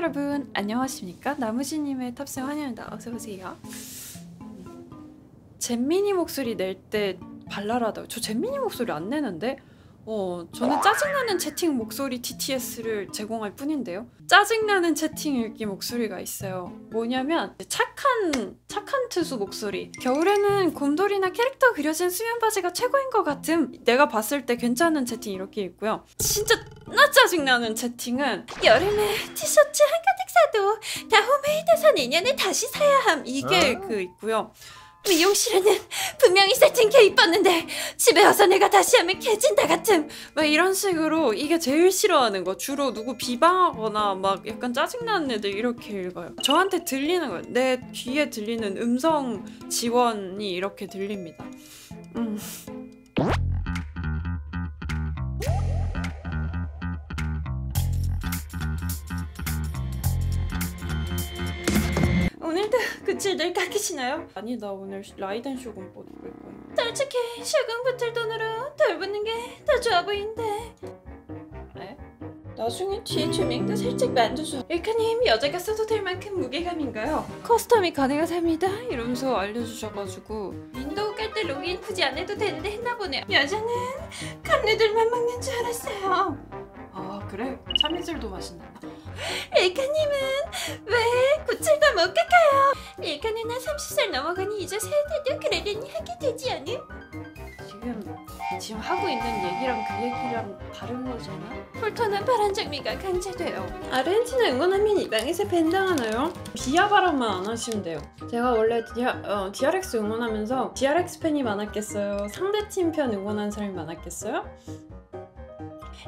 여러분 안녕하십니까? 나무시님의 탑승 환영입니다. 어서오세요. 잼민이 목소리 낼 때 발랄하다고. 저 잼민이 목소리 안 내는데? 어 저는 짜증나는 채팅 목소리 TTS를 제공할 뿐인데요. 짜증나는 채팅 읽기 목소리가 있어요. 뭐냐면 착한 투수 목소리. 겨울에는 곰돌이나 캐릭터 그려진 수면 바지가 최고인 것 같음. 내가 봤을 때 괜찮은 채팅 이렇게 있고요. 진짜 나 짜증나는 채팅은 여름에 티셔츠 한 가득 사도 다 홈메이드해서 내년에 다시 사야 함. 이게 그 있고요 미용실에는 분명히 세팅케 입었는데 집에 와서 내가 다시 하면 개진다 같음. 막 이런 식으로 이게 제일 싫어하는 거? 주로 누구 비방하거나 막 약간 짜증나는 애들 이렇게 읽어요. 저한테 들리는 거예요. 내 귀에 들리는 음성 지원이 이렇게 들립니다. 음. 오늘도 그칠들 깎이시나요? 아니 나 오늘 라이덴 쇼군꽃 입을 거야 솔직히 쇼군꽃을 돈으로 덜 붙는 게 더 좋아 보이는데. 에? 나중에 뒤에 조명도 살짝 만져줘. 일카님 여자가 써도 될 만큼 무게감인가요? 커스텀이 가능하답니다. 이러면서 알려주셔가지고. 윈도우 깔 때 로그인 굳이 안 해도 되는데 했나 보네요. 여자는 감류들만 먹는 줄 알았어요. 아 그래? 참이슬도 마신다 일카님은 왜 구칠도 못 깎아요? 일카 누나 30살 넘어가니 이제 세대도 그러려니 하게 되지 않음? 지금 지금 하고 있는 얘기랑 그 얘기랑 다른 거잖아? 폴터는 파란 장미가 강제돼요 아르헨티나 응원하면 이 방에서 밴당하나요? 비아 발음만 안 하시면 돼요 제가 원래 디아, 어, DRX 응원하면서 DRX 팬이 많았겠어요? 상대팀 편 응원하는 사람이 많았겠어요?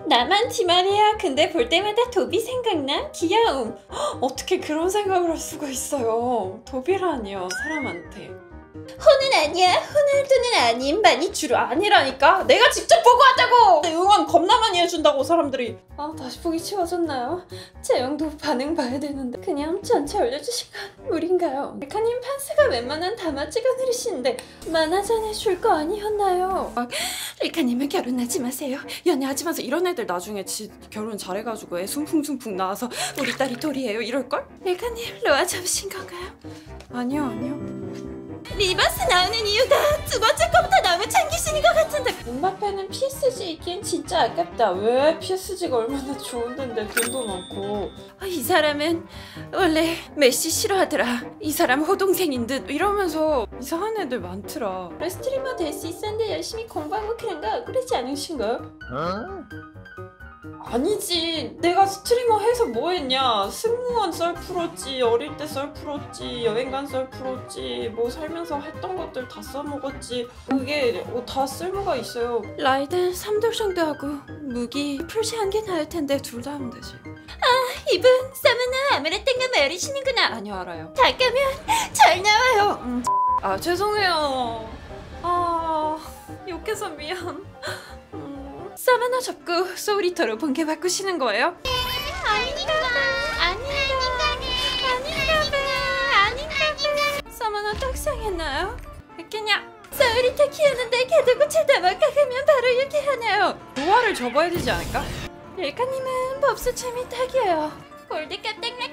나만 티말이야. 근데 볼 때마다 도비 생각나? 귀여움. 헉, 어떻게 그런 생각을 할 수가 있어요. 도비라니요, 사람한테. 호는 아니야. 호날두는 아님. 많이 주로 아니라니까. 내가 직접 보고 하자고. 응원 겁나 많이 해준다고 사람들이. 아 다시 보기 치워졌나요? 재영도 반응 봐야 되는데 그냥 전체 올려주신 건 무린가요? 메카님 판스가 웬만한 다마 찍어내리시는데 만화전에 줄 거 아니었나요? 아, 리카님은 결혼하지 마세요. 연애하지 마세요. 이런 애들 나중에 지, 결혼 잘해가지고 애 숭풍숭풍 나와서 우리 딸이 돌이에요 이럴걸? 리카님 로아 잡으신 건가요? 아니요 아니요. 리버스 나오는 이유가 두 번째 거부터 너무 챙기시는 것 같은데. 음바페는 PSG이긴 진짜 아깝다. 왜 PSG가 얼마나 좋은데 돈도 많고. 아, 이 사람은 원래 메시 싫어하더라. 이 사람 호동생인 듯. 이러면서 이상한 애들 많더라. 스트리머 될 수 있었는데 열심히 공부하고 그런 거 억울하지 않으신가요? 아니지. 내가 스트리머 해서 뭐 했냐? 승무원 썰 풀었지 어릴 때 썰 풀었지 여행간 썰 풀었지 뭐 살면서 했던 것들 다 써먹었지. 그게 뭐다 쓸모가 있어요. 라이든 3돌 정도 하고 무기 풀시한 게 나을 텐데 둘 다 하면 되지. 아 이분 아무랬던 거 모르시는구나. 아니요 알아요. 잠깐만 잘 나와요. 음, 아 죄송해요. 아 욕해서 미안 서머너 접고 소울리터로 본게 바꾸시는 거예요? 아닌가 봐. 아닌가 아닌가 봐 아닌가 봐 서머너 떡상했나요? 했겠냐? 소울리터 키우는데 고칠다 못 깎으면 바로 이렇게 하네요 노화를 접어야 되지 않을까? 일카님은 법수 재미 딱이에요 골드값 같은데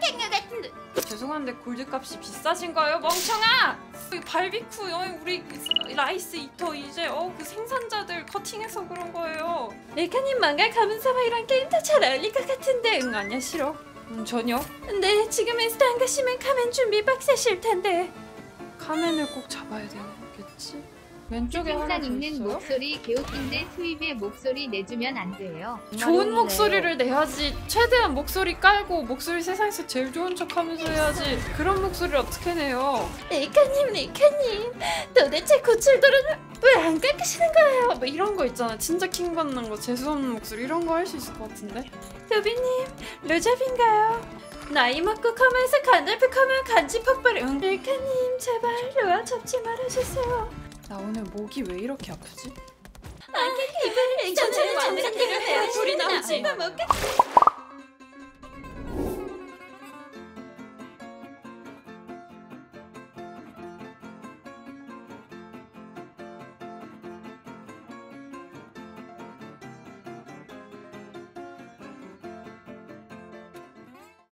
죄송한데 골드값이 비싸진 거예요 멍청아? 이 발비쿠 어, 우리 라이스 이터 이제 어 그 생산자들 커팅해서 그런 거예요. 일카님 망갈 가문사마이랑 게임도 잘 어울릴 것 같은데. 응 아니야 싫어. 음 전혀. 근데 지금 인스타 안 가시면 카멘 준비 빡세실 텐데. 카멘을 꼭 잡아야 되겠지? 왼쪽에 항상 더 있는 있어요? 목소리 개웃긴데 수입의 목소리 내주면 안 돼요. 좋은 목소리를 내야지. 최대한 목소리 깔고 목소리 세상에서 제일 좋은 척 하면서 해야지. 그런 목소리를 어떻게 내요? 리카님 리카님. 도대체 고칠들은 왜 안 깎으시는 거예요? 뭐 이런 거 있잖아. 진짜 킹 받는 거 재수없는 목소리. 이런 거 할 수 있을 것 같은데. 도비님 루잡인가요? 나이 먹고 커면서 간달프 커면 간지 폭발 응. 리카님 제발 로아 접지 말아주세요 나 오늘 목이 왜 이렇게 아프지? 아, 이불 전체를 완전히를 해야 불이 나오지.